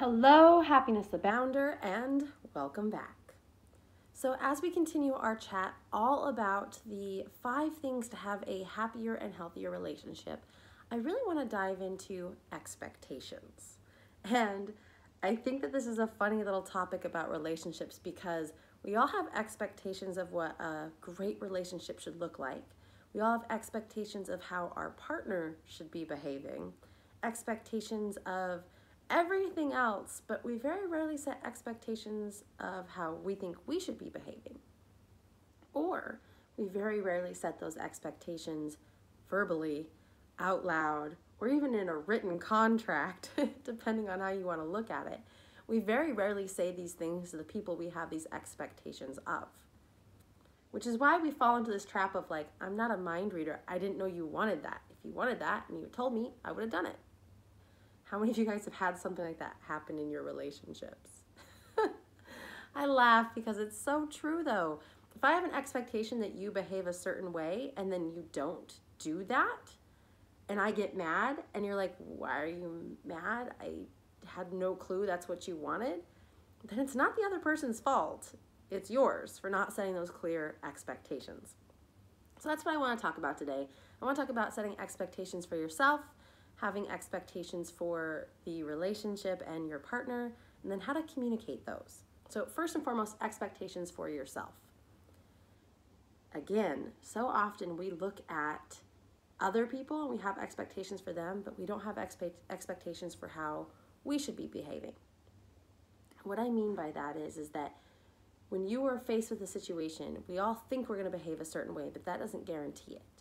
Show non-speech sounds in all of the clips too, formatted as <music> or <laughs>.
Hello, happiness abounder, and welcome back. So, as we continue our chat all about the five things to have a happier and healthier relationship, I really want to dive into expectations. And I think that this is a funny little topic about relationships because we all have expectations of what a great relationship should look like. We all have expectations of how our partner should be behaving, expectations of everything else, but we very rarely set expectations of how we think we should be behaving. Or we very rarely set those expectations verbally, out loud, or even in a written contract, <laughs> depending on how you want to look at it. We very rarely say these things to the people we have these expectations of. Which is why we fall into this trap of like, I'm not a mind reader. I didn't know you wanted that. If you wanted that and you told me, I would have done it. How many of you guys have had something like that happen in your relationships? <laughs> I laugh because it's so true though. If I have an expectation that you behave a certain way and then you don't do that, and I get mad, and you're like, why are you mad? I had no clue that's what you wanted, then it's not the other person's fault. It's yours for not setting those clear expectations. So that's what I want to talk about today. I want to talk about setting expectations for yourself having expectations for the relationship and your partner, and then how to communicate those. So, first and foremost, expectations for yourself. Again, so often we look at other people and we have expectations for them, but we don't have expe- expectations for how we should be behaving. What I mean by that is, is that when you are faced with a situation, we all think we're going to behave a certain way, but that doesn't guarantee it.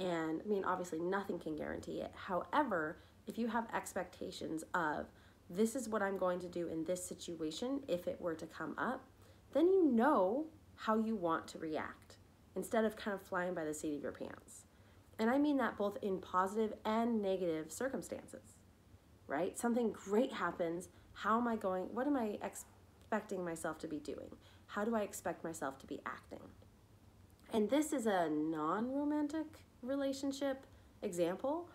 And I mean, obviously, nothing can guarantee it. However, if you have expectations of this is what I'm going to do in this situation if it were to come up, then you know how you want to react instead of kind of flying by the seat of your pants. And I mean that both in positive and negative circumstances, right? Something great happens. How am I going? What am I expecting myself to be doing? How do I expect myself to be acting? And this is a non romantic relationship example,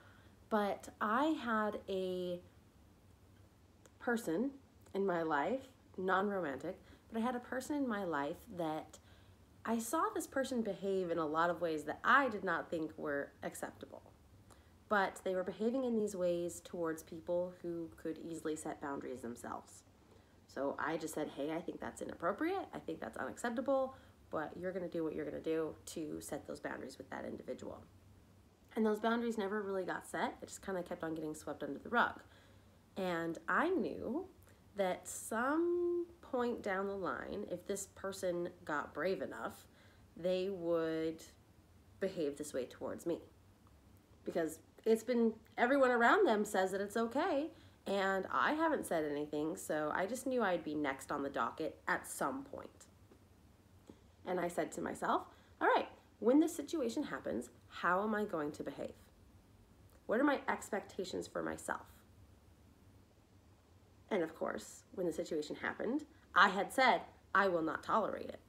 but I had a person in my life, non romantic, but I had a person in my life that I saw this person behave in a lot of ways that I did not think were acceptable. But they were behaving in these ways towards people who could easily set boundaries themselves. So I just said, hey, I think that's inappropriate. I think that's unacceptable, but you're going to do what you're going to do to set those boundaries with that individual. And those boundaries never really got set. It just kind of kept on getting swept under the rug. And I knew that some point down the line, if this person got brave enough, they would behave this way towards me. Because it's been, everyone around them says that it's okay, and I haven't said anything, so I just knew I'd be next on the docket at some point. And I said to myself, all right, when this situation happens, how am I going to behave? What are my expectations for myself? And of course, when the situation happened, I had said, I will not tolerate it.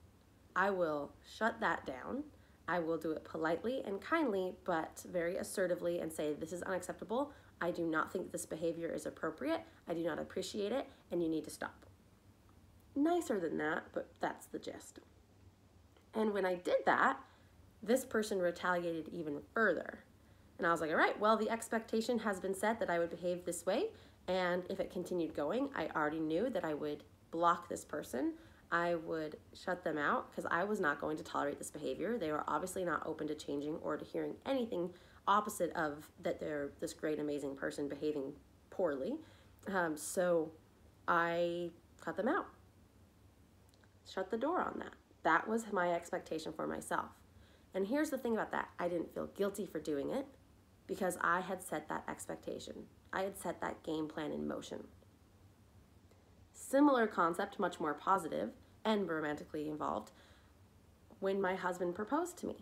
I will shut that down. I will do it politely and kindly, but very assertively and say, This is unacceptable. I do not think this behavior is appropriate. I do not appreciate it, and you need to stop. Nicer than that, but that's the gist. And when I did that, this person retaliated even further. And I was like, all right, well, the expectation has been set that I would behave this way. And if it continued going, I already knew that I would block this person. I would shut them out because I was not going to tolerate this behavior. They were obviously not open to changing or to hearing anything opposite of that they're this great, amazing person behaving poorly. Um, so I cut them out, shut the door on that. That was my expectation for myself. And here's the thing about that I didn't feel guilty for doing it because I had set that expectation, I had set that game plan in motion. Similar concept, much more positive and romantically involved, when my husband proposed to me.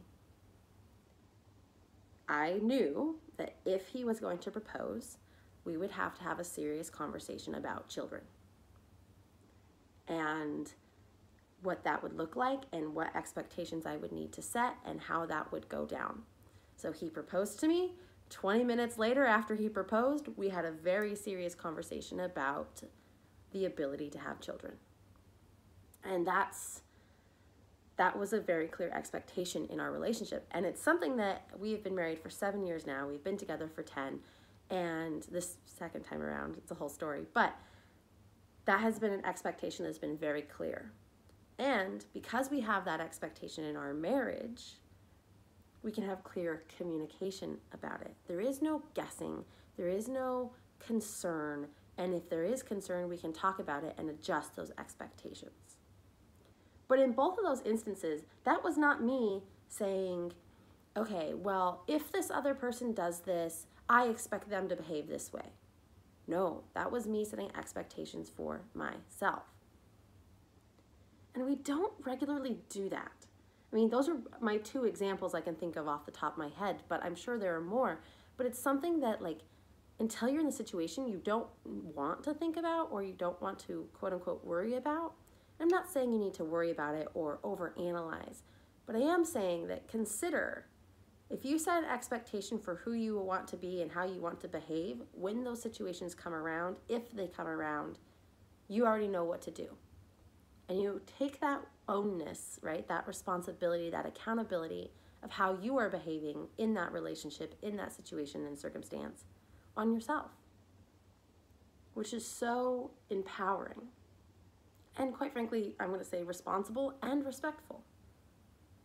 I knew that if he was going to propose, we would have to have a serious conversation about children. And what that would look like and what expectations I would need to set and how that would go down. So he proposed to me. 20 minutes later, after he proposed, we had a very serious conversation about the ability to have children. And that's that was a very clear expectation in our relationship. And it's something that we've been married for seven years now. We've been together for 10. And this second time around, it's a whole story. But that has been an expectation that's been very clear. And because we have that expectation in our marriage, we can have clear communication about it. There is no guessing, there is no concern. And if there is concern, we can talk about it and adjust those expectations. But in both of those instances, that was not me saying, okay, well, if this other person does this, I expect them to behave this way. No, that was me setting expectations for myself. And we don't regularly do that. I mean, those are my two examples I can think of off the top of my head, but I'm sure there are more. But it's something that, like, until you're in the situation you don't want to think about or you don't want to quote unquote worry about, I'm not saying you need to worry about it or overanalyze, but I am saying that consider if you set an expectation for who you want to be and how you want to behave, when those situations come around, if they come around, you already know what to do. And you take that ownness, right? That responsibility, that accountability of how you are behaving in that relationship, in that situation and circumstance on yourself, which is so empowering and quite frankly, I'm going to say responsible and respectful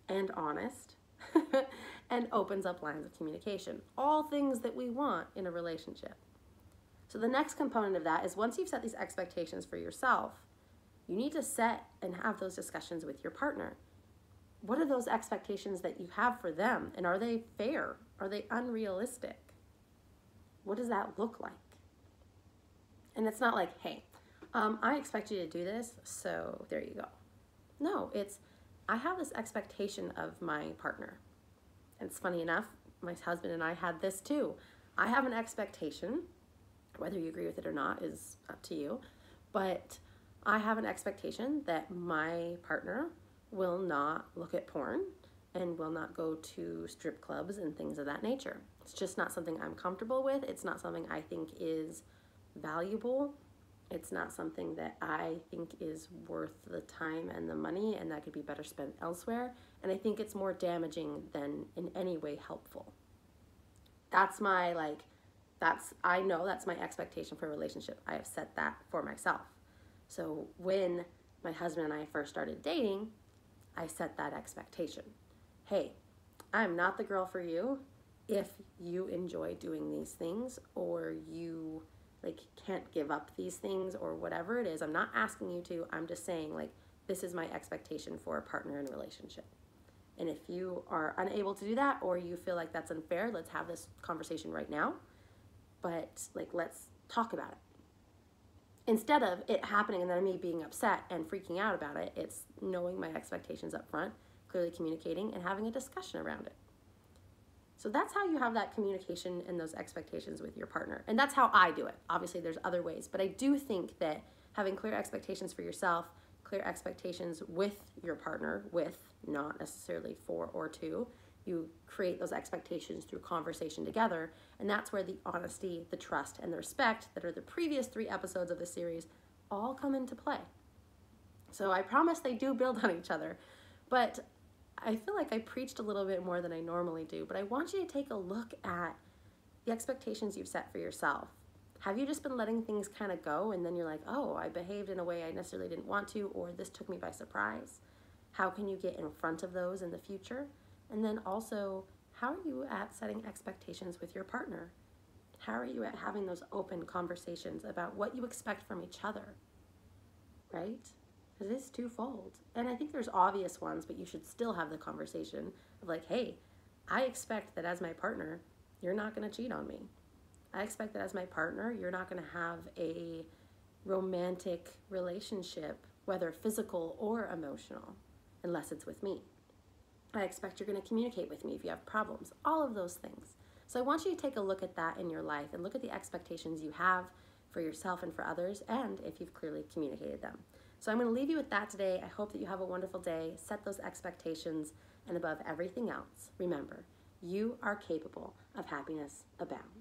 and honest <laughs> and opens up lines of communication. All things that we want in a relationship. So, the next component of that is once you've set these expectations for yourself, you need to set and have those discussions with your partner. What are those expectations that you have for them? And are they fair? Are they unrealistic? What does that look like? And it's not like, hey, um, I expect you to do this, so there you go. No, it's I have this expectation of my partner. And it's funny enough, my husband and I had this too. I have an expectation, whether you agree with it or not is up to you, but I have an expectation that my partner will not look at porn and will not go to strip clubs and things of that nature. It's just not something I'm comfortable with. It's not something I think is valuable it's not something that I think is worth the time and the money, and that could be better spent elsewhere. And I think it's more damaging than in any way helpful. That's my, like, that's, I know that's my expectation for a relationship. I have set that for myself. So when my husband and I first started dating, I set that expectation. Hey, I'm not the girl for you if you enjoy doing these things or you like can't give up these things or whatever it is. I'm not asking you to. I'm just saying like this is my expectation for a partner in a relationship. And if you are unable to do that or you feel like that's unfair, let's have this conversation right now. But like let's talk about it. Instead of it happening and then me being upset and freaking out about it, it's knowing my expectations up front, clearly communicating and having a discussion around it. So that's how you have that communication and those expectations with your partner. And that's how I do it. Obviously, there's other ways, but I do think that having clear expectations for yourself, clear expectations with your partner, with not necessarily for or to, you create those expectations through conversation together. And that's where the honesty, the trust, and the respect that are the previous three episodes of the series all come into play. So I promise they do build on each other. But I feel like I preached a little bit more than I normally do, but I want you to take a look at the expectations you've set for yourself. Have you just been letting things kind of go and then you're like, oh, I behaved in a way I necessarily didn't want to, or this took me by surprise? How can you get in front of those in the future? And then also, how are you at setting expectations with your partner? How are you at having those open conversations about what you expect from each other? Right? because it's twofold. And I think there's obvious ones, but you should still have the conversation of like, hey, I expect that as my partner, you're not going to cheat on me. I expect that as my partner, you're not going to have a romantic relationship, whether physical or emotional, unless it's with me. I expect you're going to communicate with me if you have problems, all of those things. So I want you to take a look at that in your life and look at the expectations you have for yourself and for others, and if you've clearly communicated them. So I'm going to leave you with that today. I hope that you have a wonderful day. Set those expectations, and above everything else, remember, you are capable of happiness abound.